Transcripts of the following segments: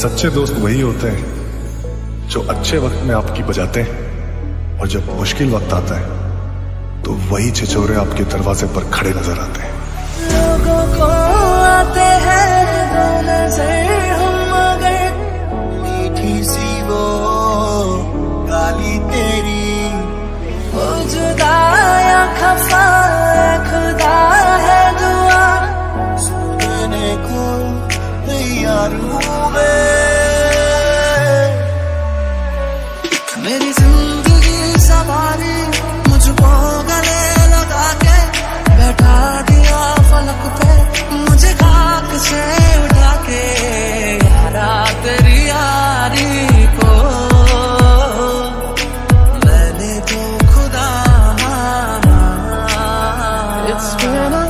सच्चे दोस्त वही होते हैं, जो अच्छे वक्त में आपकी बजाते हैं और जब मुश्किल वक्त आता है तो वही छिछोरे आपके दरवाजे पर खड़े नज़र आते हैं। लोगों को आते हैं It's been a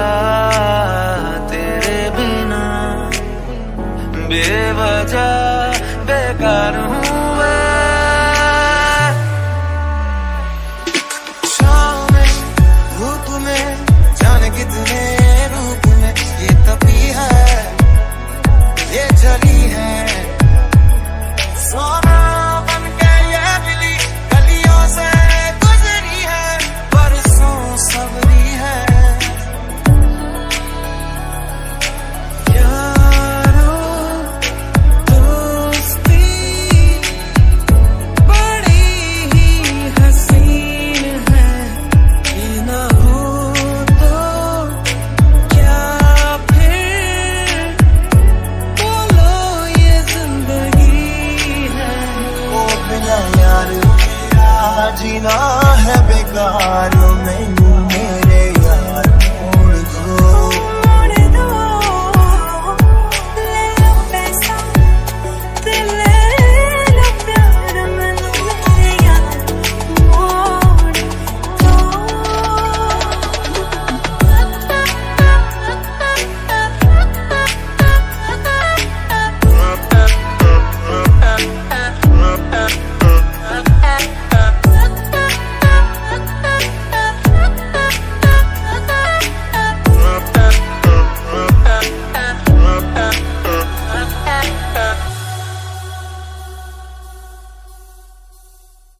बजा तेरे बिना बेवजह बेकार हूँ। जीना है बेकार नहीं।